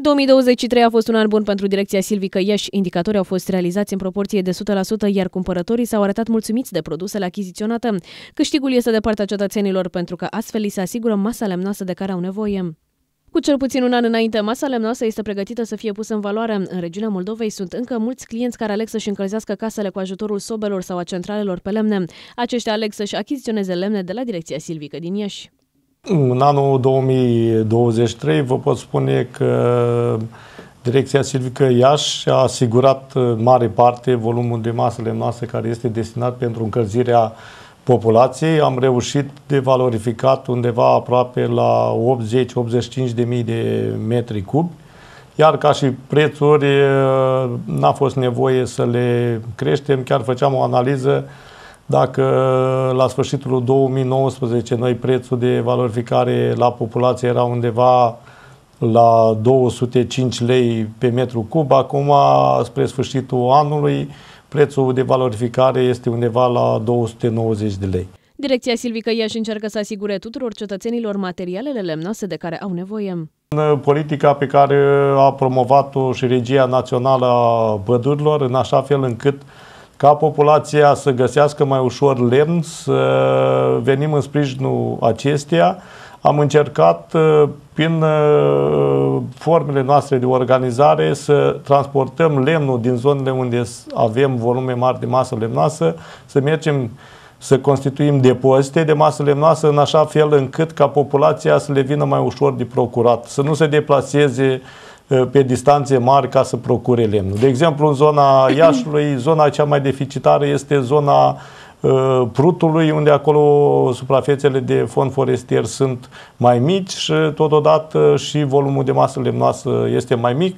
2023 a fost un an bun pentru direcția silvică Iași. Indicatorii au fost realizați în proporție de 100%, iar cumpărătorii s-au arătat mulțumiți de produsele achiziționate. Câștigul este de partea cetățenilor pentru că astfel li se asigură masa lemnoasă de care au nevoie. Cu cel puțin un an înainte, masa lemnoasă este pregătită să fie pusă în valoare. În regiunea Moldovei sunt încă mulți clienți care aleg să-și încălzească casele cu ajutorul sobelor sau a centralelor pe lemne. Aceștia aleg să-și achiziționeze lemne de la direcția silvică din Iași. În anul 2023 vă pot spune că Direcția Silvică Iași a asigurat în mare parte volumul de masă lemnoasă care este destinat pentru încălzirea populației. Am reușit de valorificat undeva aproape la 80-85 de mii de metri cubi, iar ca și prețuri n-a fost nevoie să le creștem, chiar făceam o analiză dacă la sfârșitul 2019 noi prețul de valorificare la populație era undeva la 205 lei pe metru cub, acum spre sfârșitul anului prețul de valorificare este undeva la 290 de lei. Direcția Silvică Iași încearcă să asigure tuturor cetățenilor materialele lemnoase de care au nevoie. În politica pe care a promovat-o și Regia Națională a Pădurilor, în așa fel încât ca populația să găsească mai ușor lemn, să venim în sprijinul acesteia. Am încercat uh, prin uh, formele noastre de organizare să transportăm lemnul din zonele unde avem volume mari de masă lemnoasă, să mergem să constituim depozite de masă lemnoasă în așa fel încât ca populația să le vină mai ușor de procurat, să nu se deplaseze uh, pe distanțe mari ca să procure lemnul. De exemplu, în zona Iașului, zona cea mai deficitară este zona uh, Prutului, unde acolo suprafețele de fond forestier sunt mai mici și totodată și volumul de masă lemnoasă este mai mic.